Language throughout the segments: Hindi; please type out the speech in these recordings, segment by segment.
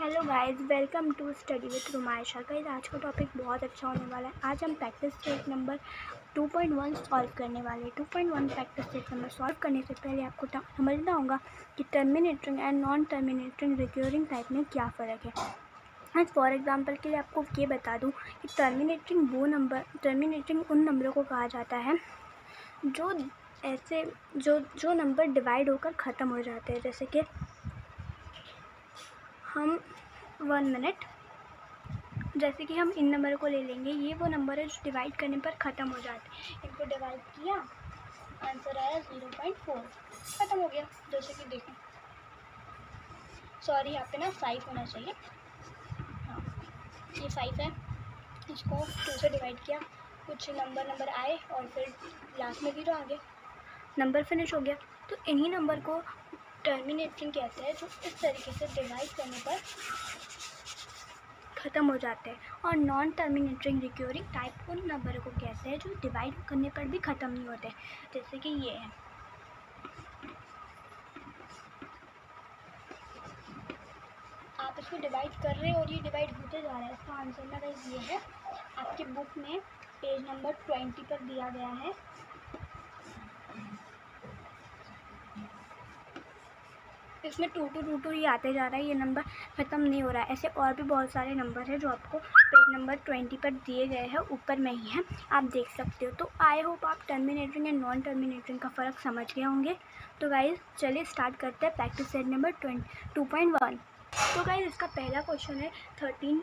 Hello guys welcome to study with Rumaisha guys आज का टॉपिक बहुत अच्छा होने वाला है। आज हम प्रैक्टिस सेट नंबर 2.1 सॉल्व करने वाले हैं। 2.1 प्रैक्टिस सेट नंबर सॉल्व करने से पहले आपको समझना होगा कि terminating and non terminating recurring type में क्या फ़र्क है। आज फॉर एग्जांपल के लिए आपको ये बता दूँ कि टर्मिनेटिंग वो नंबर टर्मिनेटिंग उन नंबरों को कहा जाता है जो ऐसे जो जो नंबर डिवाइड होकर ख़त्म हो जाते हैं। जैसे कि हम वन मिनट जैसे कि हम इन नंबर को ले लेंगे, ये वो नंबर है जो डिवाइड करने पर ख़त्म हो जाते हैं। इनको डिवाइड किया आंसर आया ज़ीरो पॉइंट फोर ख़त्म हो गया। जैसे कि देखें सॉरी यहाँ पे ना फाइव होना चाहिए। हाँ ये फाइव है। इसको टू से डिवाइड किया। कुछ नंबर नंबर आए और फिर लास्ट में ज़ीरो आ गया नंबर फिनिश हो गया। तो इन्हीं नंबर को टर्मिनेटिंग कहते हैं जो इस तरीके से डिवाइड करने पर ख़त्म हो जाते हैं। और नॉन टर्मिनेटिंग रिक्योरिंग टाइप उन नंबरों को कहते हैं जो डिवाइड करने पर भी ख़त्म नहीं होते। जैसे कि ये है। आप इसको डिवाइड कर रहे हैं और ये डिवाइड होते जा रहा है। इसका आंसर ना ये है। आपकी बुक में पेज नंबर ट्वेंटी पर दिया गया है। इसमें टू टू टू टू ही आते जा रहा है, ये नंबर ख़त्म नहीं हो रहा है। ऐसे और भी बहुत सारे नंबर हैं जो आपको पेज नंबर ट्वेंटी पर दिए गए हैं, ऊपर में ही है। आप देख सकते हो। तो आई होप आप टर्मिनेटिंग एंड नॉन टर्मिनेटिंग का फ़र्क समझ गए होंगे। तो गाइज़ चलिए स्टार्ट करते हैं। Practice set number twenty two point one तो गाइज़ इसका पहला क्वेश्चन है thirteen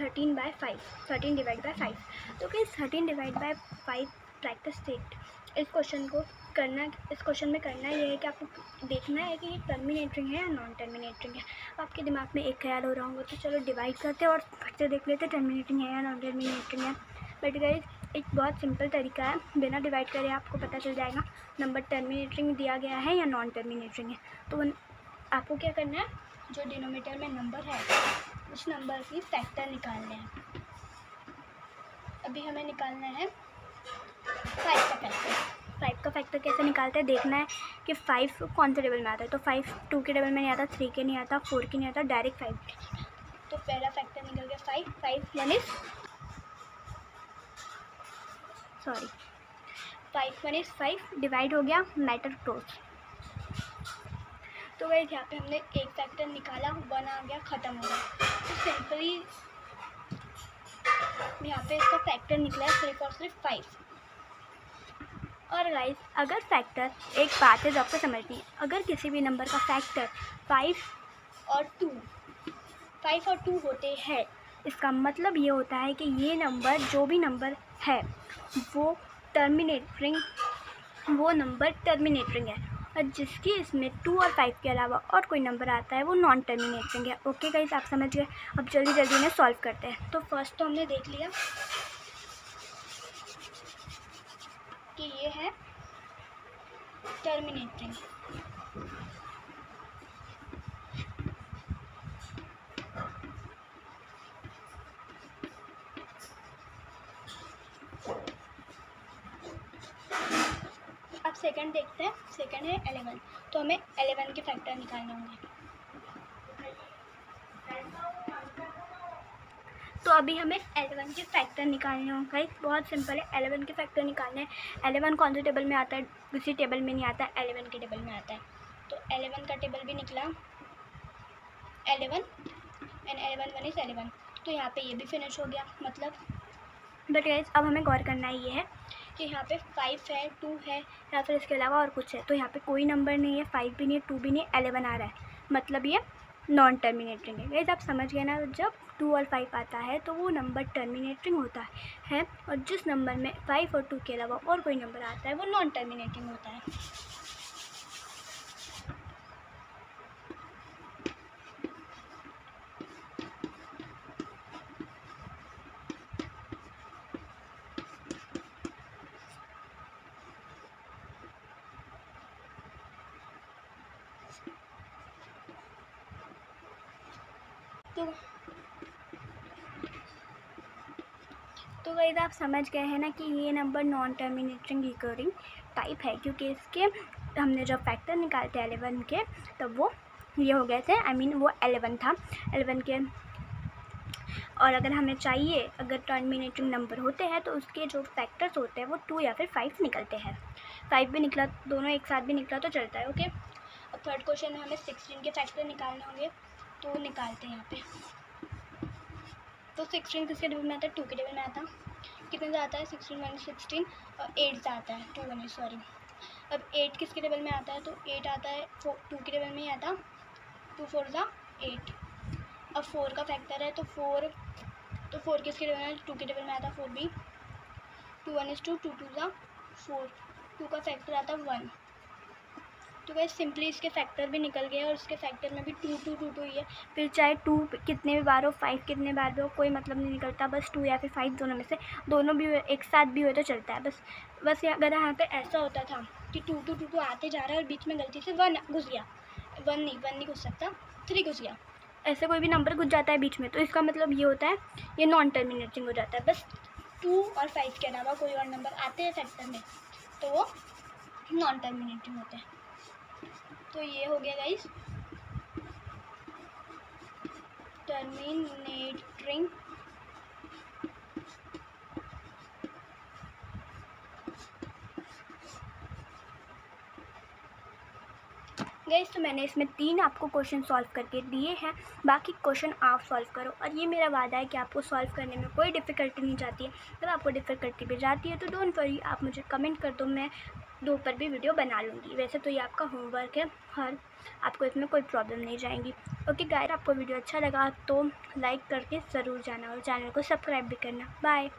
thirteen by five thirteen divide by five तो guys thirteen divide by five practice set इस क्वेश्चन को करना इस क्वेश्चन में करना ये है कि आपको देखना है कि ये टर्मिनेटरिंग है या नॉन टर्मिनेटिंग है। आपके दिमाग में एक ख्याल हो रहा होगा तो चलो डिवाइड करते हैं और फट से देख लेते हैं टर्मिनेटिंग है या नॉन टर्मिनेटरिंग है। बट गाइज़ एक बहुत सिंपल तरीका है, बिना डिवाइड करे आपको पता चल जाएगा नंबर टर्मिनेटरिंग दिया गया है या नॉन टर्मिनेटरिंग है। तो आपको क्या करना है, जो डिनोमीटर में नंबर है, उस नंबर की फैक्टर निकालने हैं। अभी हमें निकालना है फाइव का फैक्टर फाइव का फैक्टर कैसे निकालते हैं, देखना है कि फाइव कौन से टेबल में आता है। तो फाइव टू के टेबल में नहीं आता थ्री के नहीं आता फोर के नहीं आता डायरेक्ट फाइव तो पहला फैक्टर निकल गया five five one is sorry five one is five divide हो गया मैटर क्लोज तो वही यहाँ पे हमने एक फैक्टर निकाला वन आ गया, ख़त्म हो गया। तो सिंपली यहाँ पे इसका फैक्टर निकला है, सिर्फ़ और सिर्फ़ फाइव और गाइस अगर फैक्टर एक बात है जो आपको समझनी है, अगर किसी भी नंबर का फैक्टर फाइव और टू फाइव और टू होते हैं, इसका मतलब ये होता है कि ये नंबर जो भी नंबर है, वो टर्मिनेटरिंग वो नंबर टर्मिनेटरिंग है। और जिसकी इसमें टू और फाइव के अलावा और कोई नंबर आता है, वो नॉन टर्मिनेटरिंग है। ओके गाइस आप समझ गए? अब जल्दी जल्दी इन्हें सॉल्व करते हैं। तो फ़र्स्ट तो हमने देख लिया। कि ये है टर्मिनेटिंग अब सेकंड देखते हैं। सेकंड है एलेवन तो हमें एलेवन के फैक्टर निकालने होंगे। तो अभी हमें एलेवन के फैक्टर निकालने होंगे बहुत सिंपल है, एलेवन के फैक्टर निकालने हैं। एलेवन कौन से टेबल में आता है? किसी टेबल में नहीं आता, एलेवन के टेबल में आता है। तो एलेवन का टेबल भी निकला। Eleven and eleven one is eleven. तो यहाँ पे ये भी फिनिश हो गया मतलब। बट गाइज़ अब हमें गौर करना ये है कि यहाँ पे फाइव है टू है, या फिर इसके अलावा और कुछ है। तो यहाँ पे कोई नंबर नहीं है फाइव भी नहीं है टू भी नहीं है, एलेवन आ रहा है। मतलब ये नॉन टर्मिनेटिंग है। गाइज़ आप समझ गए ना, जब टू और फाइव आता है तो वो नंबर टर्मिनेटिंग होता है। और जिस नंबर में फाइव और टू के अलावा और कोई नंबर आता है, वो नॉन टर्मिनेटिंग होता है। तो तो वही आप समझ गए हैं ना कि ये number non terminating recurring type है क्योंकि इसके हमने जब फैक्टर निकालते हैं एलेवन के तब वो ये हो गए थे आई I मीन mean, वो एलेवन था एलेवन के। और अगर हमें चाहिए अगर टर्मिनेटिंग नंबर होते हैं तो उसके जो फैक्टर्स होते हैं वो टू या फिर फाइव निकलते हैं। फाइव भी निकला दोनों एक साथ भी निकला तो चलता है ओके अब थर्ड क्वेश्चन में हमें सिक्सटीन के फैक्टर निकालने होंगे। तो निकालते हैं यहाँ पे। तो सिक्सटीन किसके टेबल में आता है टू के टेबल में आता है कितने आता है? सिक्सटीन माइनस सिक्सटीन और एट आता है। टू वन सॉरी अब एट किसके टेबल में आता है? तो एट आता है टू के टेबल में ही आता। टू फोर ज़ा एट अब फोर का फैक्टर है तो फोर तो फोर किसके टेबल में? टू के टेबल में आता फोर भी two one is two two two ज़ा फोर टू का फैक्टर आता वन तो वैसे सिंपली इसके फैक्टर भी निकल गए और इसके फैक्टर में भी टू टू टू टू ही है। फिर चाहे टू कितने भी बार हो फाइव कितने बार भी हो, कोई मतलब नहीं निकलता, बस टू या फिर फाइव दोनों में से, दोनों भी एक साथ भी हो तो चलता है, बस। बस अगर यहाँ पर ऐसा होता था कि टू टू टू टू आते जा रहा है और बीच में गलती से वन घुस गया वन नहीं वन नहीं घुस सकता थ्री घुस गया, ऐसे कोई भी नंबर घुस जाता है बीच में तो इसका मतलब ये होता है, ये नॉन टर्मिनेटिंग हो जाता है, बस। टू और फाइव के अलावा कोई और नंबर आते हैं फैक्टर में तो वो नॉन टर्मिनेटिंग होते हैं। तो ये हो गया गाइस टर्मिनेटिंग गैस तो मैंने इसमें तीन आपको क्वेश्चन सॉल्व करके दिए हैं. बाकी क्वेश्चन आप सॉल्व करो. और ये मेरा वादा है कि आपको सॉल्व करने में कोई डिफ़िकल्टी नहीं जाती है. जब आपको डिफ़िकल्टी भी जाती है तो डोंट वरी आप मुझे कमेंट कर दो. मैं दो पर भी वीडियो बना लूँगी। वैसे तो ये आपका होमवर्क है हर आपको इसमें कोई प्रॉब्लम नहीं जाएँगी। ओके गायर आपको वीडियो अच्छा लगा तो लाइक करके ज़रूर जाना और चैनल को सब्सक्राइब भी करना। बाय